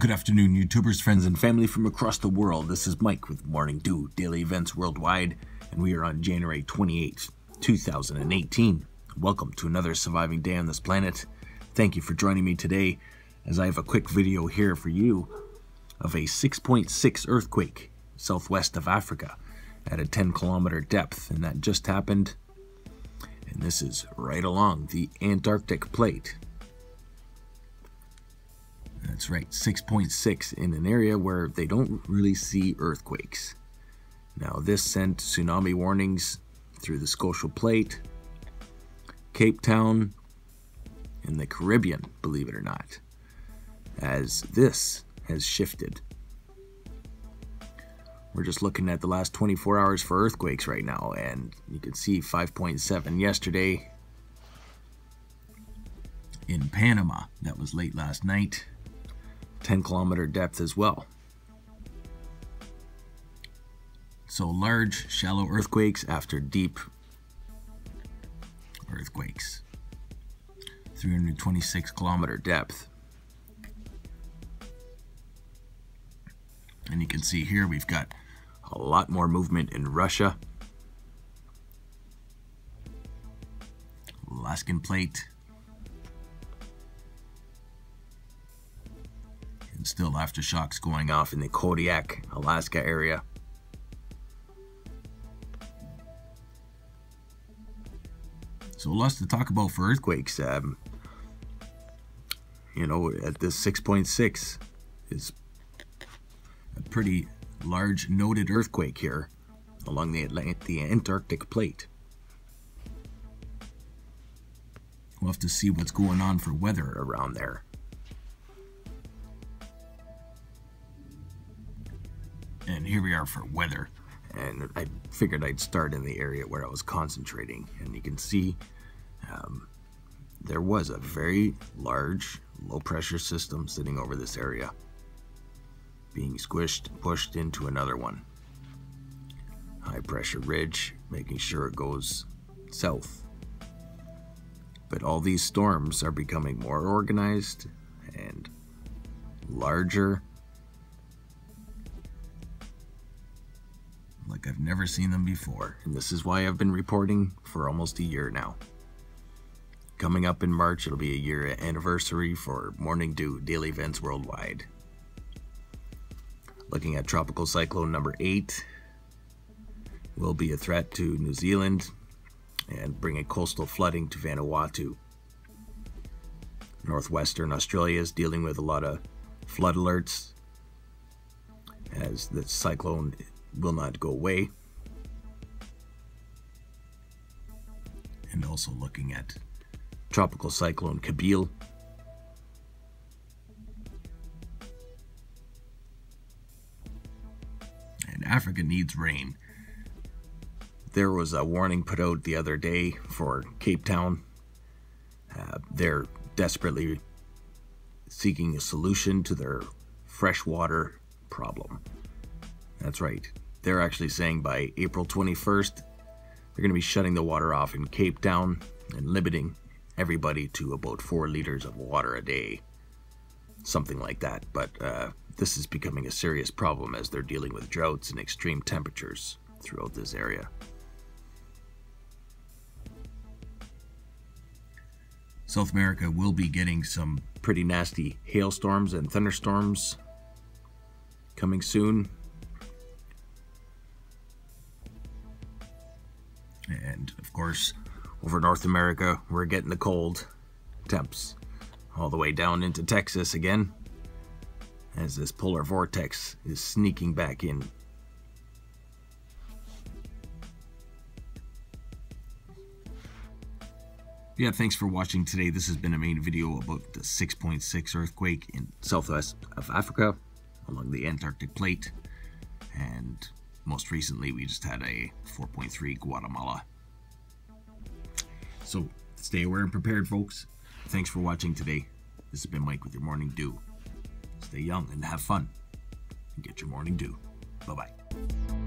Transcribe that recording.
Good afternoon, YouTubers, friends, and family from across the world. This is Mike with Morning Dew, daily events worldwide, and we are on January 28th, 2018. Welcome to another surviving day on this planet. Thank you for joining me today as I have a quick video here for you of a 6.6 earthquake southwest of Africa at a 10 kilometer depth, and that just happened. And this is right along the Antarctic plate. That's right, 6.6 in an area where they don't really see earthquakes. Now, this sent tsunami warnings through the Scotia Plate, Cape Town, and the Caribbean, believe it or not, as this has shifted. We're just looking at the last 24 hours for earthquakes right now, and you can see 5.7 yesterday in Panama. That was late last night. 10 kilometer depth as well. So large, shallow earthquakes after deep earthquakes. 326 kilometer depth. And you can see here we've got a lot more movement in Russia. Alaskan plate and still aftershocks going off in the Kodiak, Alaska area. So lots to talk about for earthquakes. Um, you know, at this 6.6 is a pretty large noted earthquake here along the Atlantic, the Antarctic plate. We'll have to see what's going on for weather around there. And here we are for weather. And I figured I'd start in the area where I was concentrating. And you can see um, there was a very large low pressure system sitting over this area, being squished, pushed into another one. High pressure ridge, making sure it goes south. But all these storms are becoming more organized and larger I've never seen them before, and this is why I've been reporting for almost a year now. Coming up in March, it'll be a year anniversary for Morning Dew Daily Events Worldwide. Looking at Tropical Cyclone number 8 will be a threat to New Zealand and bring a coastal flooding to Vanuatu. Northwestern Australia is dealing with a lot of flood alerts as the cyclone will not go away. And also looking at Tropical Cyclone Kabil. And Africa needs rain. There was a warning put out the other day for Cape Town. Uh, they're desperately seeking a solution to their freshwater problem. That's right. They're actually saying by April 21st, they're going to be shutting the water off in Cape Town and limiting everybody to about four liters of water a day. Something like that. But uh, this is becoming a serious problem as they're dealing with droughts and extreme temperatures throughout this area. South America will be getting some pretty nasty hailstorms and thunderstorms coming soon. And of course, over North America, we're getting the cold temps all the way down into Texas again as this polar vortex is sneaking back in. Yeah, thanks for watching today. This has been a main video about the 6.6 earthquake in southwest of Africa along the Antarctic plate. And most recently, we just had a 4.3 Guatemala. So stay aware and prepared, folks. Thanks for watching today. This has been Mike with your Morning Dew. Stay young and have fun. And get your Morning Dew. Bye-bye.